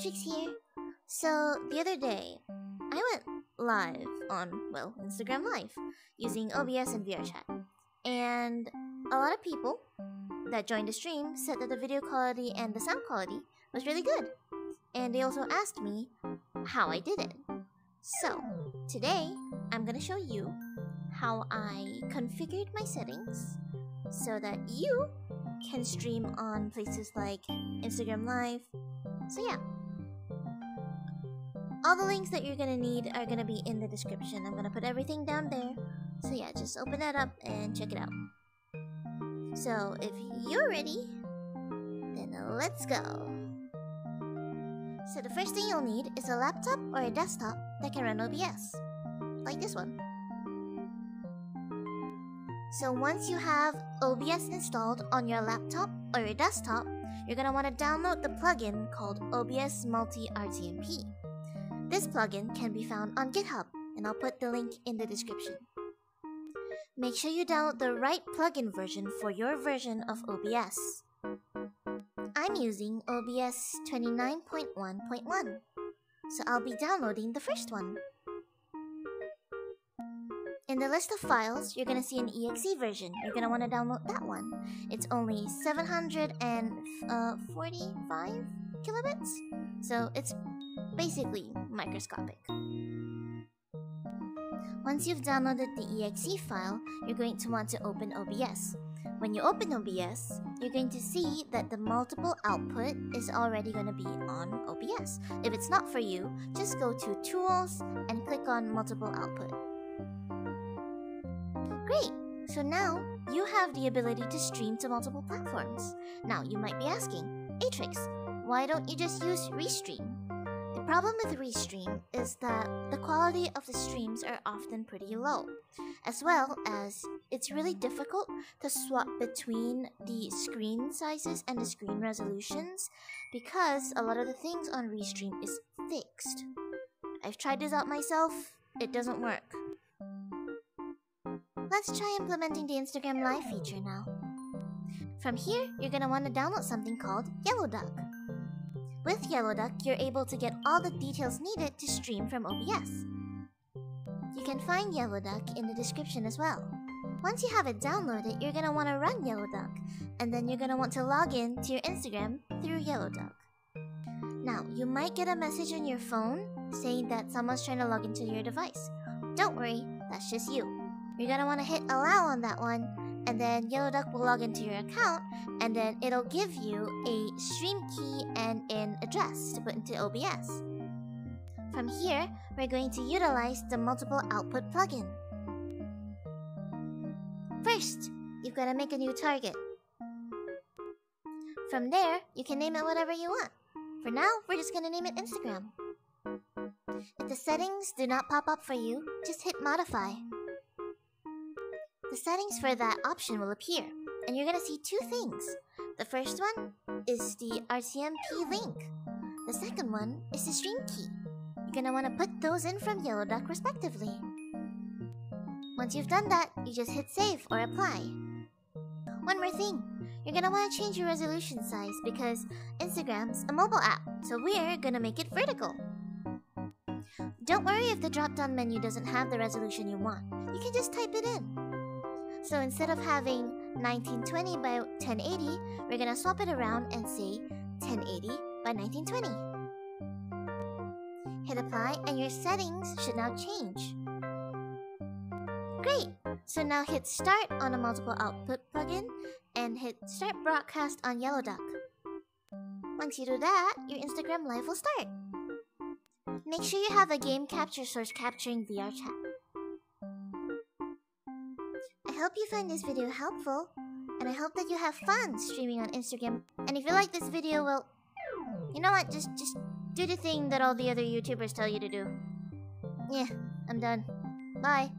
Astrix here. So, the other day, I went live on, well, Instagram Live using OBS and VRChat. And a lot of people that joined the stream said that the video quality and the sound quality was really good. And they also asked me how I did it. So, today, I'm gonna show you how I configured my settings so that you can stream on places like Instagram Live. So yeah. All the links that you're gonna need are gonna be in the description. I'm gonna put everything down there. So yeah, just open that up and check it out. So if you're ready, then let's go. So the first thing you'll need is a laptop or a desktop that can run OBS. Like this one. So once you have OBS installed on your laptop or your desktop, you're going to want to download the plugin called OBS Multi RTMP. This plugin can be found on GitHub, and I'll put the link in the description. Make sure you download the right plugin version for your version of OBS. I'm using OBS 29.1.1, so I'll be downloading the first one. In the list of files, you're gonna see an exe version. You're gonna want to download that one. It's only 745 uh, kilobits, so it's basically microscopic. Once you've downloaded the exe file, you're going to want to open OBS. When you open OBS, you're going to see that the multiple output is already going to be on OBS. If it's not for you, just go to Tools and click on Multiple Output. Great! So now, you have the ability to stream to multiple platforms. Now, you might be asking, Astrix, why don't you just use Restream? The problem with Restream is that the quality of the streams are often pretty low, as well as it's really difficult to swap between the screen sizes and the screen resolutions because a lot of the things on Restream is fixed. I've tried this out myself, it doesn't work. Let's try implementing the Instagram Live feature now. From here, you're gonna want to download something called YellowDuck. With YellowDuck, you're able to get all the details needed to stream from OBS. You can find YellowDuck in the description as well. Once you have it downloaded, you're gonna want to run YellowDuck, and then you're gonna want to log in to your Instagram through YellowDuck. Now, you might get a message on your phone saying that someone's trying to log into your device. Don't worry, that's just you. You're gonna want to hit allow on that one, and then Yellow Duck will log into your account, and then it'll give you a stream key and an address to put into OBS. From here, we're going to utilize the multiple output plugin. First, you've got to make a new target. From there, you can name it whatever you want. For now, we're just gonna name it Instagram. If the settings do not pop up for you, just hit modify. The settings for that option will appear, and you're gonna see two things. The first one is the RTMP link. The second one is the stream key. You're gonna wanna put those in from Yellow Duck respectively. Once you've done that, you just hit save or apply. One more thing, you're gonna wanna change your resolution size because Instagram's a mobile app, so we're gonna make it vertical. Don't worry if the drop-down menu doesn't have the resolution you want. You can just type it in. So instead of having 1920 by 1080, we're gonna swap it around and say 1080 by 1920. Hit apply and your settings should now change. Great! So now hit start on a multiple output plugin and hit start broadcast on Yellow Duck. Once you do that, your Instagram live will start. Make sure you have a game capture source capturing VRChat. I hope you find this video helpful, and I hope that you have fun streaming on Instagram. And if you like this video, well, you know what? Just, just do the thing that all the other YouTubers tell you to do. Yeah, I'm done. Bye.